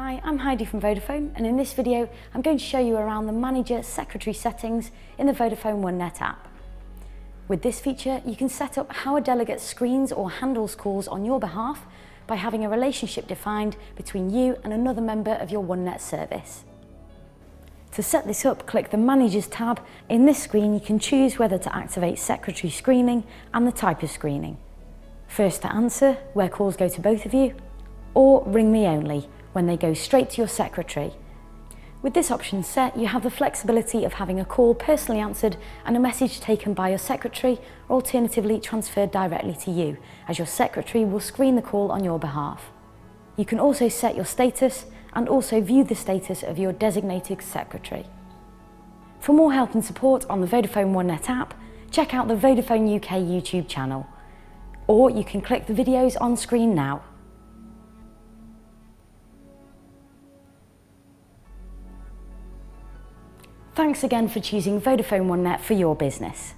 Hi, I'm Heidi from Vodafone and in this video I'm going to show you around the Manager Secretary settings in the Vodafone OneNet app. With this feature you can set up how a delegate screens or handles calls on your behalf by having a relationship defined between you and another member of your OneNet service. To set this up, click the Managers tab. In this screen you can choose whether to activate Secretary Screening and the type of screening. First to answer, where calls go to both of you, or Ring Me Only, when they go straight to your secretary. With this option set, you have the flexibility of having a call personally answered and a message taken by your secretary or alternatively transferred directly to you, as your secretary will screen the call on your behalf. You can also set your status and also view the status of your designated secretary. For more help and support on the Vodafone OneNet app, check out the Vodafone UK YouTube channel, or you can click the videos on screen now. Thanks again for choosing Vodafone OneNet for your business.